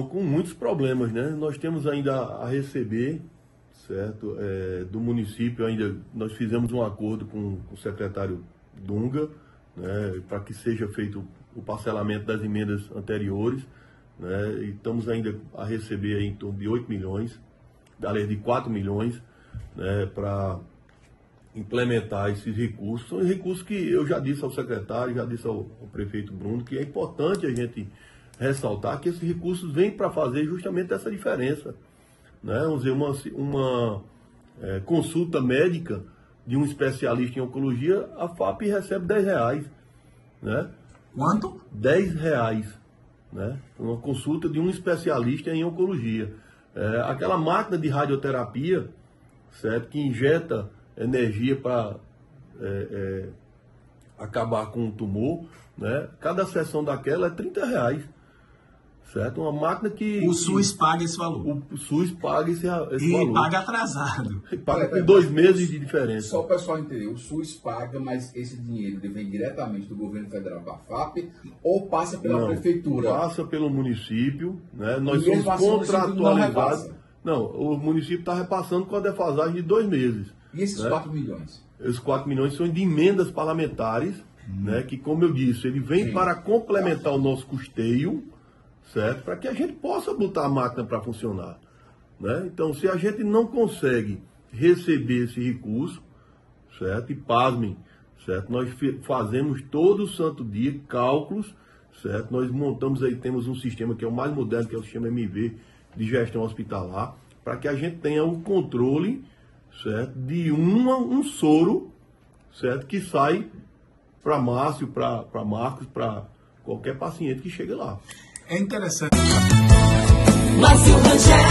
com muitos problemas, né? Nós temos ainda a receber, certo, é, do município ainda, nós fizemos um acordo com, com o secretário Dunga, né, para que seja feito o parcelamento das emendas anteriores, né? E estamos ainda a receber em torno de 8 milhões, além de 4 milhões, né, para implementar esses recursos. São recursos que eu já disse ao secretário, já disse ao, ao prefeito Bruno, que é importante a gente ressaltar que esses recursos vêm para fazer justamente essa diferença. Né? Vamos dizer, uma, uma é, consulta médica de um especialista em oncologia, a FAP recebe 10 reais. Né? Quanto? 10 reais. Né? Uma consulta de um especialista em oncologia. É, aquela máquina de radioterapia, certo? Que injeta energia para é, é, acabar com o tumor, né? Cada sessão daquela é 30 reais. Certo? Uma máquina que. O SUS paga esse valor. O SUS paga esse, esse e valor. E paga atrasado. E paga com dois meses de diferença. Só o pessoal entender, o SUS paga, mas esse dinheiro vem diretamente do governo federal para a FAP ou passa pela não, prefeitura? Passa pelo município, né? Nós somos contratualizados. Não, não, o município está repassando com a defasagem de dois meses. E esses né? 4 milhões? Esses 4 milhões são de emendas parlamentares, hum. né? Que, como eu disse, ele vem Sim. para complementar o nosso custeio certo? Para que a gente possa botar a máquina para funcionar. Né? Então, se a gente não consegue receber esse recurso, certo? E pasmem, certo? Nós fazemos todo santo dia cálculos, certo? Nós montamos aí, temos um sistema que é o mais moderno, que é o sistema MV de gestão hospitalar, para que a gente tenha o controle, certo? De uma, um soro, certo? Que sai para Márcio, para Marcos, para qualquer paciente que chega lá é interessante. Márcio Rangel.